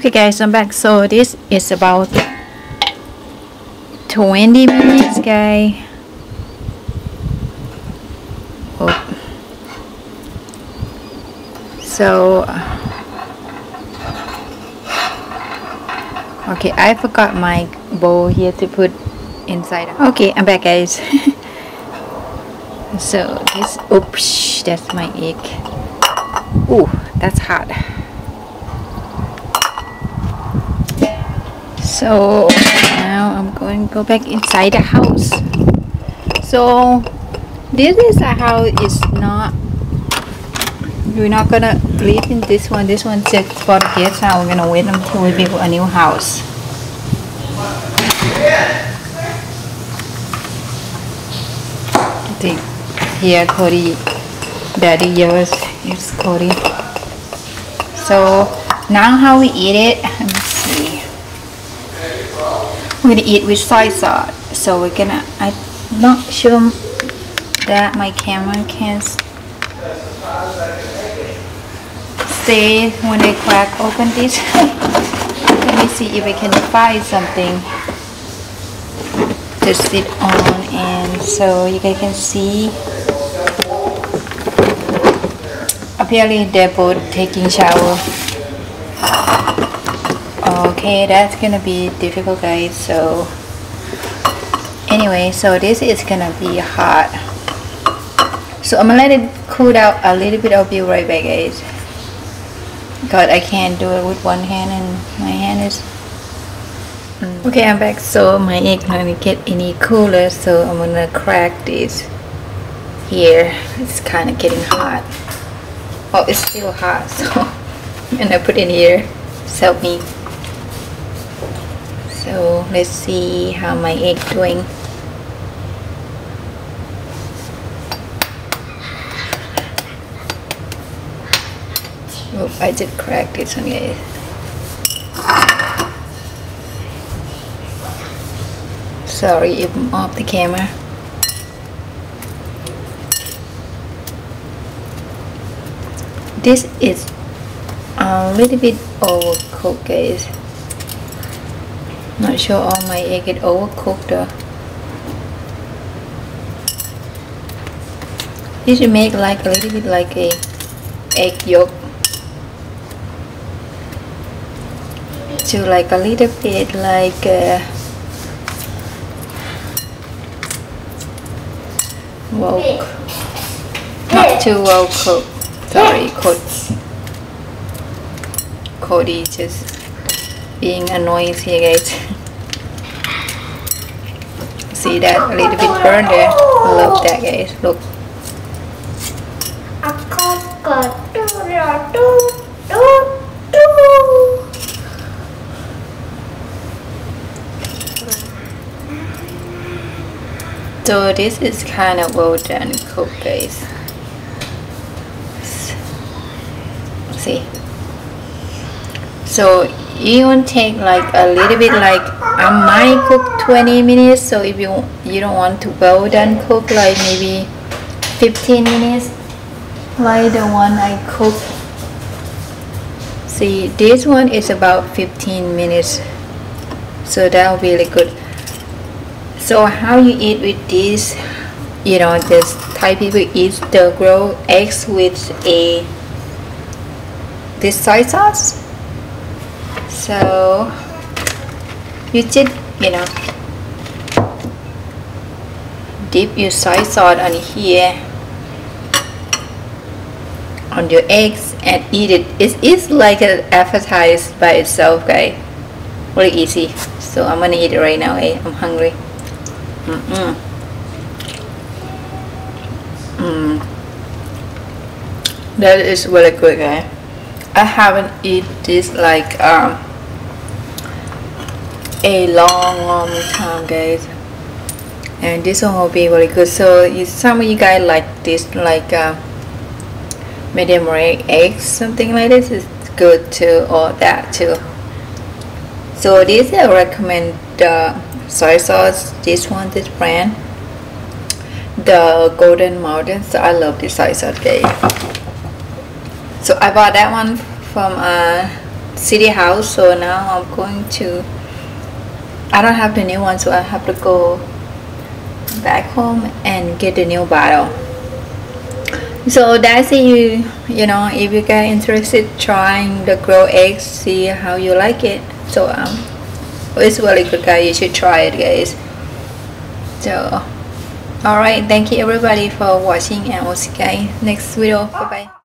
Okay guys, I'm back. So this is about 20 minutes guys. Oh. So okay, I forgot my bowl here to put inside. Okay, I'm back guys. so this oops, that's my egg. Ooh, that's hot. So now I'm going to go back inside the house. So this is a house is not we're not gonna live in this one. This one's just for the kids now we're gonna wait until we build a new house. I think here Cody daddy yours is Cody so now how we eat it we're gonna eat with soy sauce so we're gonna I'm not sure that my camera can stay when I crack open this. Let me see if I can find something to sit on. And so you guys can see apparently they're both taking shower okay that's gonna be difficult guys so anyway so this is gonna be hot. So I'm gonna let it cool out a little bit I'll be right back guys. God I can't do it with one hand and my hand is mm. okay I'm back so my egg not gonna get any cooler so I'm gonna crack this here. It's kind of getting hot. Oh it's still hot so I'm gonna put in here. Help me so let's see how my egg doing. Oh I did crack this one guys sorry if I'm off the camera. This is a little bit overcooked guys not sure all my egg get overcooked though. You should make like a little bit like a egg yolk. To like a little bit like uh, well not too well cooked sorry cooked Cody just being annoying here guys. See that? A little bit burn there. Love that guys. Look. So this is kind of well done cooked guys. See? So you want take like a little bit like I might cook 20 minutes so if you you don't want to well done cook like maybe 15 minutes like the one I cook. See this one is about 15 minutes so that will be really good. So how you eat with this you know this Thai people eat the grilled eggs with a this soy sauce so you just you know dip your soy sauce on here on your eggs and eat it it is like an appetizer by itself guys really easy so I'm gonna eat it right now eh? I'm hungry mm -mm. Mm. that is really good guys I haven't eat this like um, a long long time guys. And this one will be really good. So some of you guys like this like uh, medium rare eggs something like this is good too or that too. So this I recommend the soy sauce this one this brand. The golden mountain so I love this soy sauce guys so I bought that one from uh, city house so now I'm going to I don't have the new one so I have to go back home and get the new bottle. So that's it you you know if you get interested trying the grow eggs see how you like it. So um it's really good guys you should try it guys. So alright thank you everybody for watching and we'll see you guys next video. Bye bye